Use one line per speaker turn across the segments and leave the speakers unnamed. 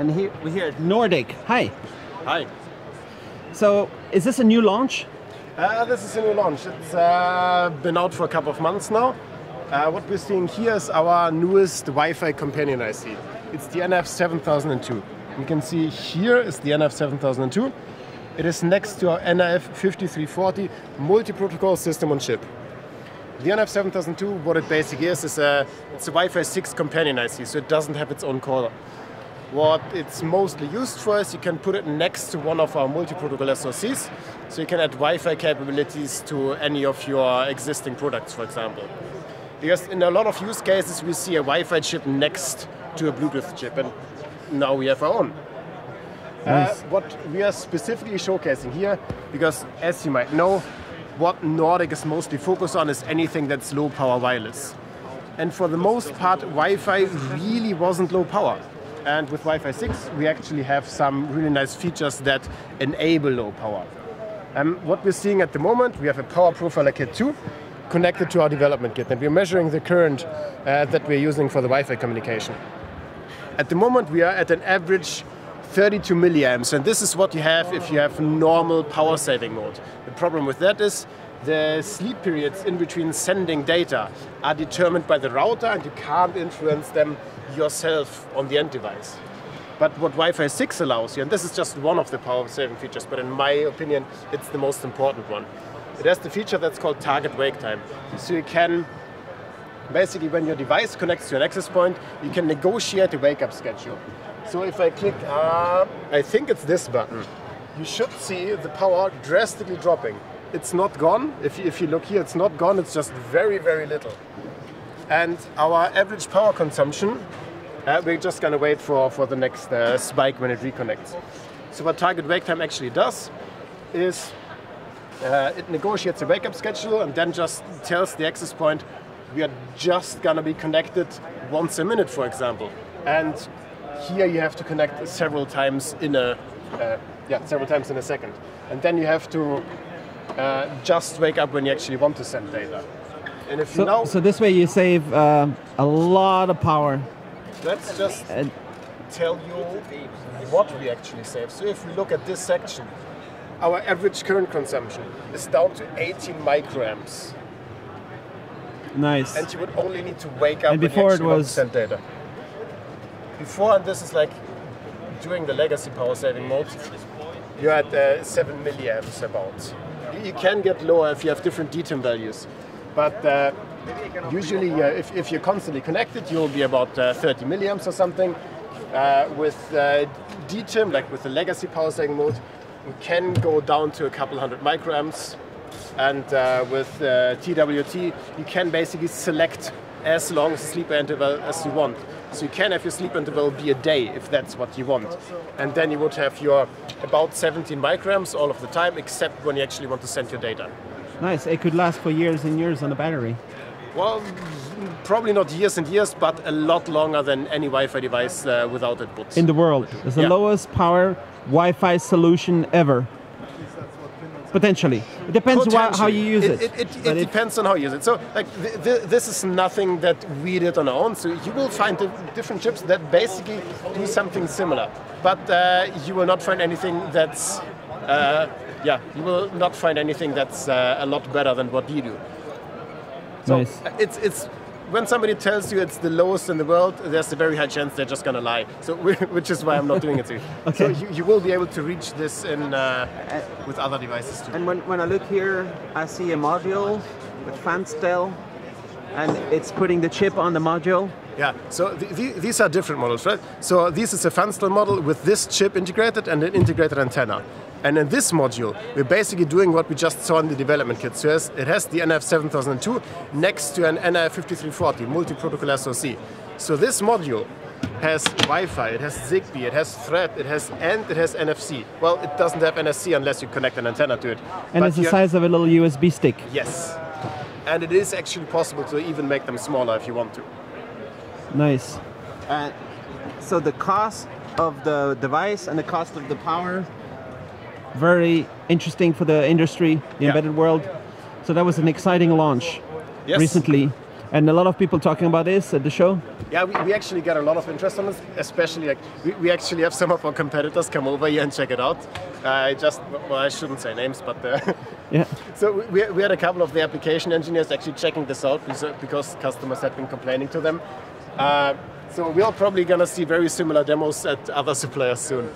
And here we're here at Nordic. Hi.
Hi.
So, is this a new launch?
Uh, this is a new launch. It's uh, been out for a couple of months now. Uh, what we're seeing here is our newest Wi-Fi companion IC. It's the nRF7002. You can see here is the nRF7002. It is next to our nRF5340 multi-protocol system on chip. The nRF7002, what it basically is, is a, it's a Wi-Fi 6 companion IC, so it doesn't have its own core. What it's mostly used for is you can put it next to one of our multi-protocol SoCs, so you can add Wi-Fi capabilities to any of your existing products, for example. Because in a lot of use cases, we see a Wi-Fi chip next to a Bluetooth chip, and now we have our own.
Nice.
Uh, what we are specifically showcasing here, because as you might know, what Nordic is mostly focused on is anything that's low power wireless. And for the most part, Wi-Fi really wasn't low power. And with Wi-Fi 6, we actually have some really nice features that enable low power. Um, what we're seeing at the moment, we have a power profiler kit 2 connected to our development kit, and we're measuring the current uh, that we're using for the Wi-Fi communication. At the moment, we are at an average 32 milliamps, and this is what you have if you have normal power saving mode. The problem with that is the sleep periods in between sending data are determined by the router, and you can't influence them yourself on the end device. But what Wi-Fi 6 allows you, and this is just one of the power saving features, but in my opinion, it's the most important one. It has the feature that's called target wake time. So you can basically when your device connects to an access point, you can negotiate a wake up schedule. So if I click, uh, I think it's this button, you should see the power drastically dropping. It's not gone. If you, if you look here, it's not gone. It's just very, very little. And our average power consumption, uh, we're just going to wait for, for the next uh, spike when it reconnects. So what target wake time actually does is uh, it negotiates a wake up schedule and then just tells the access point we are just gonna be connected once a minute, for example. And here you have to connect several times in a uh, yeah several times in a second, and then you have to uh, just wake up when you actually want to send data. And if you
So,
know,
so this way you save uh, a lot of power.
let's just
And
tell you what we actually save. So if we look at this section, our average current consumption is down to 18 microamps.
nice.
and you would only need to wake up
And before it was-
send data. Before, and this is like during the legacy power saving mode, you're at uh, 7 milliamps about. You, can get lower if you have different DTIM values, but uh, usually uh, if, if you're constantly connected, you'll be about uh, 30 milliamps or something. Uh, with uh, DTIM, like with the legacy power saving mode, you can go down to a couple hundred microamps. And with TWT, you can basically select as long as sleep interval as you want. So you can have your sleep interval be a day if that's what you want. And then you would have your about 17 microamps all of the time, except when you actually want to send your data.
nice. It could last for years and years on a battery.
Well, probably not years and years, but a lot longer than any Wi-Fi device uh, without it would.
In the world, it's the
Yeah.
lowest power Wi-Fi solution ever. Potentially, it depends wha- how you use it.
It, it,
But
it depends on how you use it. So, like, th- th- this is nothing that we did on our own. So, you will find di- different chips that basically do something similar, but uh, you will not find anything that's, uh, yeah, you will not find anything that's uh, a lot better than what you do. So,
Nice.
it's it's when somebody tells you it's the lowest in the world, there's a very high chance they're just gonna lie. So, which is why I'm not doing it to you. So, you, you will be able to reach this in uh, with other devices too.
And when, when I look here, I see a module with Fanstel, and it's putting the chip on the module.
Yeah, so th- th- these are different models, right? So this is a Fanstel model with this chip integrated and an integrated antenna. And in this module, we're basically doing what we just saw in the development kit. So it has- it has the nRF7002 next to an nRF5340 multi-protocol SoC. So this module has Wi-Fi, it has Zigbee, it has Thread, it has and it has NFC. Well, it doesn't have NFC unless you connect an antenna to it.
And
But
it's the size of a little USB stick.
Yes. And it is actually possible to even make them smaller if you want to.
Nice. Uh, so the cost of the device and the cost of the power, very interesting for the industry, the
Yeah.
embedded world. So that was an exciting launch
Yes.
recently. And a lot of people talking about this at the show.
Yeah, we, we actually get a lot of interest on this, especially like we, we actually have some of our competitors come over here and check it out. Uh, I just, well, I shouldn't say names, but uh,
Yeah.
so we, we had a couple of the application engineers actually checking this out because, because customers had been complaining to them. Uh, so we're probably gonna see very similar demos at other suppliers soon.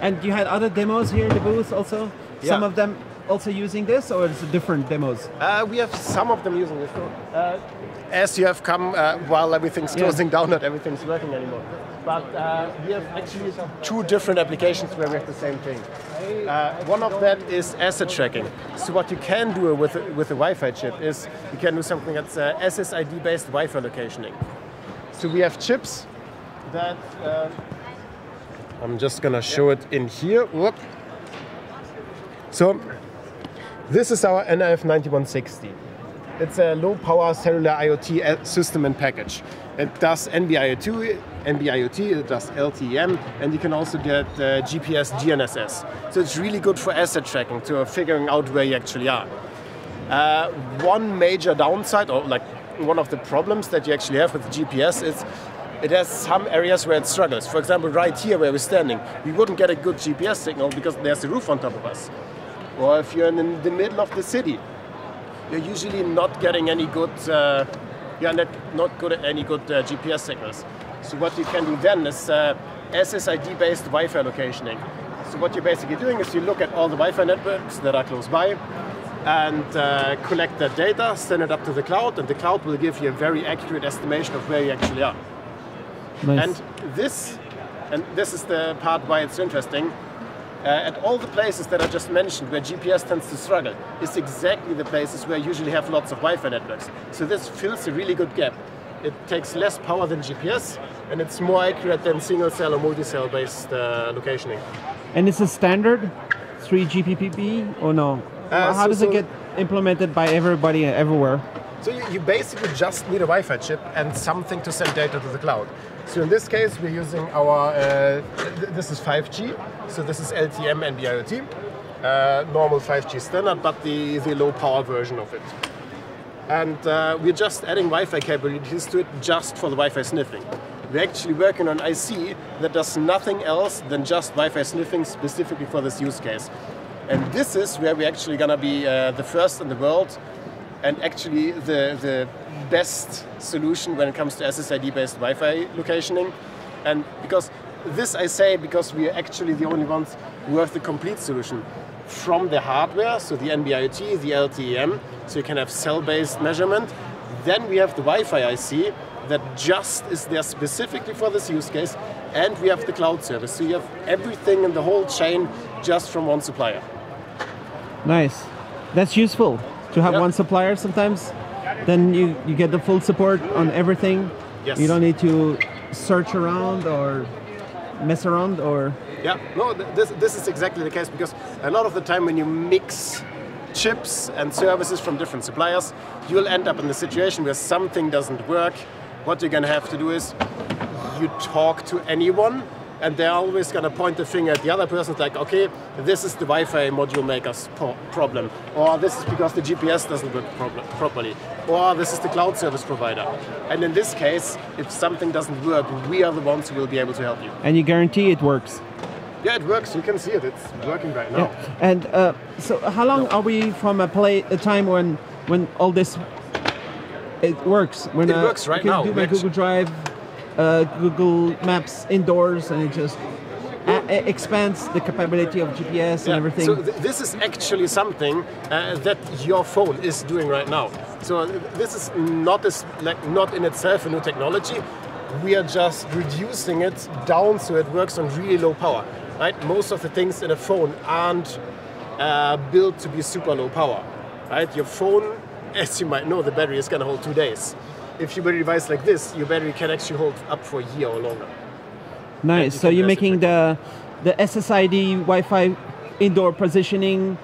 And you had other demos here in the booth also. Some of them also using this, or it's different demos.
Uh, we have some of them using this. Uh, as you have come uh, while everything's
Yeah.
closing down, not everything's working anymore. But uh, we have actually two different applications where we have the same thing. Uh, one of that is asset tracking. So what you can do with with a Wi-Fi chip is you can do something that's uh, SSID-based Wi-Fi locationing. So we have chips that. Uh, I'm just gonna show it in here. Whoop. So this is our nRF 9160. It's a low power cellular IoT system and package. It does NB-IoT, NB-IoT, it does LTE-M, and you can also get uh, GPS GNSS. So it's really good for asset tracking, to figuring out where you actually are. Uh, one major downside, or like one of the problems that you actually have with GPS is it has some areas where it struggles. For example, right here where we're standing, we wouldn't get a good GPS signal because there's a roof on top of us. Or if you're in the middle of the city, you're usually not getting any good, uh, you're not, not good at any good uh, GPS signals. So what you can do then is uh, SSID-based Wi-Fi locationing. So what you're basically doing is you look at all the Wi-Fi networks that are close by and uh, collect that data, send it up to the cloud, and the cloud will give you a very accurate estimation of where you actually are.
Nice.
And this, and this is the part why it's interesting. Uh, at all the places that I just mentioned where GPS tends to struggle is exactly the places where you usually have lots of Wi-Fi networks. So this fills a really good gap. It takes less power than GPS, and it's more accurate than single cell or multi-cell based uh, locationing.
And it's a standard 3GPP or no?
Uh,
How
so-
does
so-
it get implemented by everybody everywhere?
So you, you basically just need a Wi-Fi chip and something to send data to the cloud. So in this case, we're using our, uh, th- this is 5G, so this is LTE-M and BIoT, uh, normal 5G standard, but the, the low power version of it. And uh, we're just adding Wi-Fi capabilities to it just for the Wi-Fi sniffing. We're actually working on IC that does nothing else than just Wi-Fi sniffing specifically for this use case. And this is where we're actually to be uh, the first in the world and actually the, the best solution when it comes to SSID-based Wi-Fi locationing. And because this I say because we are actually the only ones who have the complete solution from the hardware, so the NB-IoT, the LTE-M, so you can have cell-based measurement. Then we have the Wi-Fi IC that just is there specifically for this use case, and we have the cloud service. So you have everything in the whole chain just from one supplier.
Nice. That's useful to have
Yeah.
one supplier sometimes. Then you, you get the full support on everything.
Yes.
You don't need to search around or mess around or
Yeah, no, th- this, this is exactly the case because a lot of the time when you mix chips and services from different suppliers, you'll end up in the situation where something doesn't work. What you're gonna have to do is you talk to anyone and they're always gonna point the finger at the other person like, okay, this is the Wi-Fi module maker's problem, or this is because the GPS doesn't work prob- properly, or this is the cloud service provider. And in this case, if something doesn't work, we are the ones who will be able to help you.
and you guarantee it works.
Yeah, it works. You can see it. It's working right now.
And uh, so, how long are we from a play a time when when all this it works? When
It
uh,
works right
I can
now.
do my Google Drive, uh, Google Maps indoors, and it just a- a- expands the capability of GPS and
Yeah,
everything.
So th- this is actually something uh, that your phone is doing right now. So uh, this is not as like not in itself a new technology. We are just reducing it down so it works on really low power. Right? Most of the things in a phone aren't uh, built to be super low power. Right? Your phone, as you might know, the battery is going to hold two days. If you build a device like this, your battery can actually hold up for a year or longer.
nice.
you
So you're making the the SSID Wi-Fi indoor positioning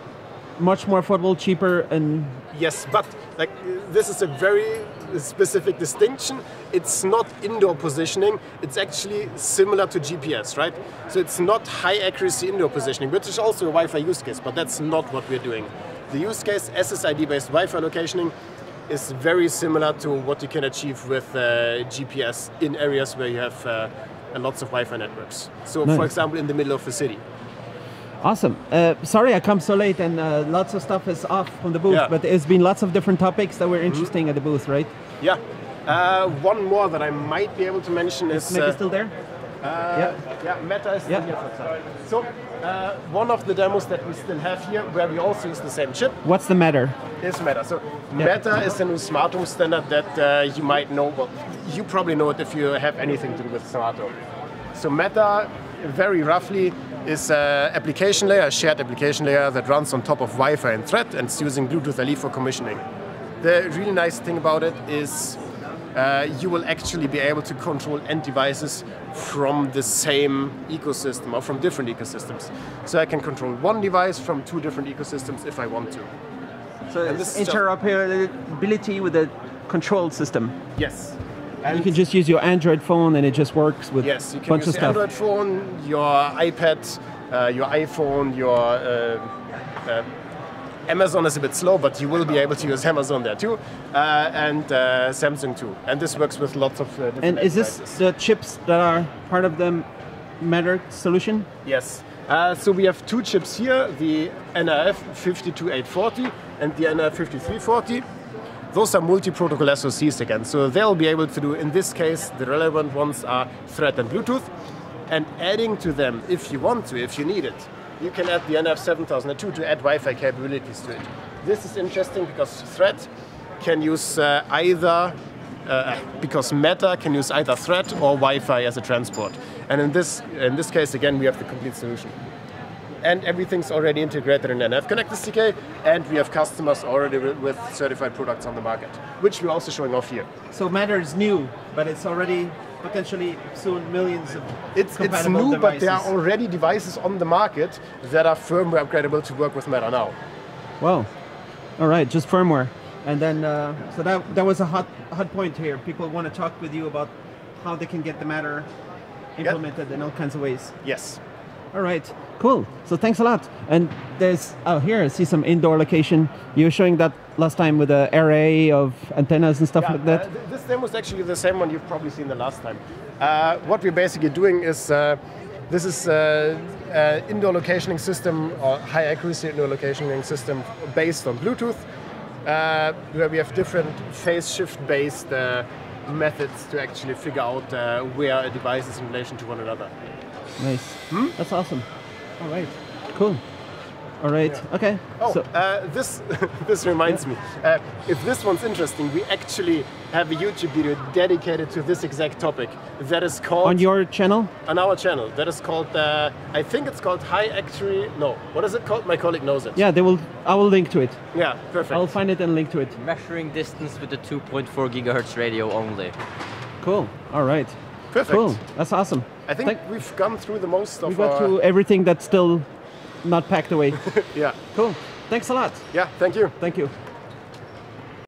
much more affordable, cheaper, and
Yes, but like this is a very specific distinction. It's not indoor positioning. It's actually similar to GPS, right? So it's not high accuracy indoor positioning, which is also a Wi-Fi use case, but that's not what we're doing. The use case SSID-based Wi-Fi locationing is very similar to what you can achieve with uh, GPS in areas where you have uh, lots of Wi-Fi networks. So,
Nice.
for example, in the middle of the city.
Awesome. Uh, sorry I come so late and uh, lots of stuff is off from the booth,
Yeah.
but there's been lots of different topics that were interesting at the booth, right?
Yeah. Uh, one more that I might be able to mention is
Maybe
uh,
still there?
Uh,
Yeah.
yeah, Matter is still
Yeah.
here for example. So uh, one of the demos that we still have here, where we also use the same chip,
What's the matter?
is Matter. So
Yeah.
Matter is a new smart home standard that uh, you might know. Well, you probably know it if you have anything to do with smart home. So Matter, very roughly, is an application layer, a shared application layer that runs on top of Wi-Fi and Thread, and it's using Bluetooth LE for commissioning. The really nice thing about it is uh, you will actually be able to control end devices from the same ecosystem or from different ecosystems. So I can control one device from two different ecosystems if I want to.
So
And this
interoperability with the control system.
Yes.
And you can just use your Android phone and it just works with
Yes, you can
bunch
use
of
your
stuff.
Android phone, your iPad, uh, your iPhone, your uh, uh, Amazon is a bit slow, but you will be able to use Amazon there too, uh, and uh, Samsung too. And this works with lots of uh, different
And is this the chips that are part of the Matter solution?
Yes. Uh, so we have two chips here, the NRF 52840 and the NRF 5340. Those are multi-protocol SoCs again, so they'll be able to do, in this case, the relevant ones are Thread and Bluetooth. And adding to them, if you want to, if you need it, you can add the nRF7002 to add Wi-Fi capabilities to it. This is interesting because Thread can use uh, either uh, because Matter can use either Thread or Wi-Fi as a transport. And in this in this case, again, we have the complete solution. And everything's already integrated in nRF Connect SDK, and we have customers already with, with certified products on the market, which we're also showing off here.
So Matter is new, but it's already potentially soon millions of
It's, it's
compatible
new, but there are already devices on the market that are firmware upgradable to work with Matter now.
Wow. All right, just firmware. And then, uh, so that, that was a hot, hot point here. People want to talk with you about how they can get the Matter implemented in all kinds of ways.
Yes.
All right, cool. So thanks a lot. And there's, oh, here I see some indoor location. You were showing that last time with the array of antennas and stuff
Yeah,
like that.
uh, th- this demo is actually the same one you've probably seen the last time. Uh, what we're basically doing is uh, this is uh, uh, indoor locationing system or high accuracy indoor locationing system based on Bluetooth, uh, where we have different phase shift based uh, methods to actually figure out uh, where a device is in relation to one another.
Nice.
Hmm?
That's awesome. All right, cool. All right, okay.
Oh,
So,
uh, this this reminds me. Uh, if this one's interesting, we actually have a YouTube video dedicated to this exact topic. That is called
on your channel?
on our channel. That is called. Uh, I think it's called High Actuary. No, what is it called? My colleague knows it.
Yeah, they will. I will link to it.
Yeah, perfect.
I'll find it and link to it.
Measuring distance with the 2.4 gigahertz radio only.
Cool. All right.
Perfect.
Cool. That's awesome.
I think
Thank-
we've gone through the most of
we got through everything that's still not packed away.
Yeah,
cool. Thanks a lot.
yeah. Thank you.
Thank you.